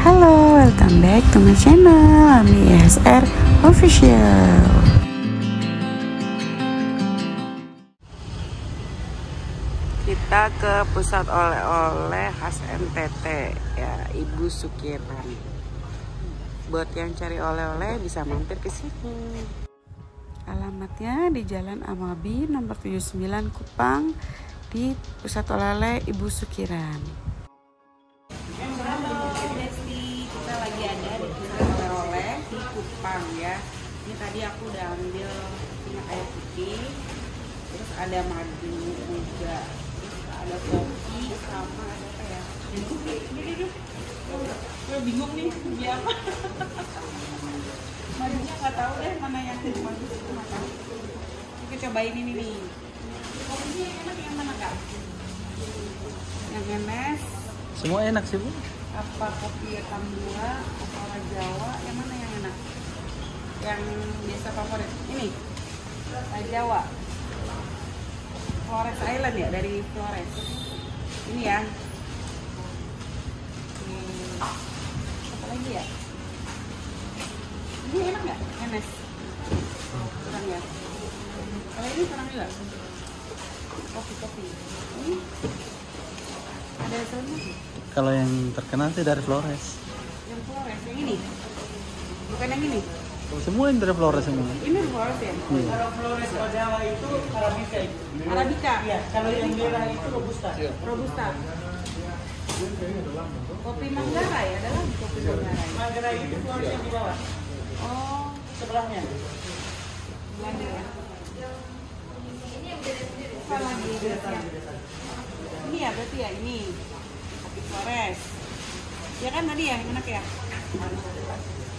Halo, welcome back to my channel Ami ESR Official. Kita ke pusat oleh-oleh khas NTT ya Ibu Sukiran. Buat yang cari oleh-oleh bisa mampir ke sini. Alamatnya di Jalan Amabi nomor 79 Kupang di Pusat Oleh-oleh Ibu Sukiran Kupang ya. Ini tadi aku udah ambil minyak air putih terus ada madu juga terus ada kopi sama ada apa ya? Gue bingung nih apa? Madunya nggak tahu deh mana yang bagus itu mana kita cobain ini nih. Kopinya yang enak yang mana kak? Yang enes semua enak sih bu. Apa kopi tambua apa Jawa yang mana enak yang biasa favorit. Ini Jawa. Flores Island ya dari Flores. Ini ya. Hmm. apa lagi ya? Ini enak nggak? Enes kurang ya. Kalau ini kurang juga. Kopi kopi. Ini? Ada sama kalau yang terkenal sih dari Flores. Yang Flores yang ini. Bukan yang ini semua yang dari Flores semua. Ini Flores ya? Hmm. Kalau Flores kalau Jawa itu Arabica itu. Arabica? Iya, kalau yang merah itu Robusta. Iya. Robusta. Kopi Manggarai ya? adalah kopi Manggarai. Manggarai itu Flores yang di bawah. Oh, sebelahnya. Belanda ya? Apa lagi? Ini ya berarti ya ini kopi Flores. Ya kan tadi ya enak ya?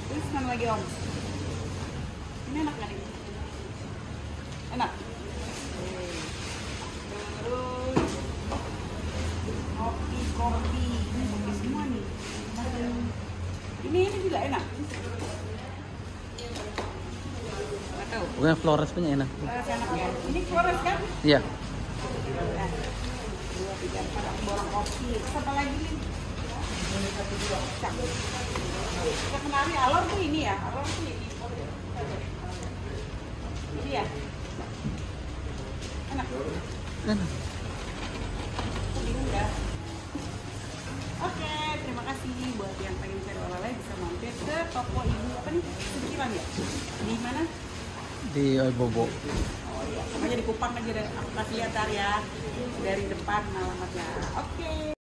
Terus mana lagi om? Ini enak gak nih? Enak? Terus kopi-kopi Ini kopi semua nih Ini ini juga enak Gak tahu Bukan Flores punya enak Flores enak ya? Ini Flores kan? Iya Nah, dua, tiga, empat, borong kopi apa lagi nih? Yang kenari alor tuh ini ya? Alor tuh ini Iya. Enak. Oke, terima kasih buat yang pengen cari oleh-oleh bisa mampir ke toko ibu apa nih? Sekiran ya? Di mana? Di Oibobo. Oh iya, di Kupang aja deh. Aku kasih lihat ya dari depan alamatnya. Oke.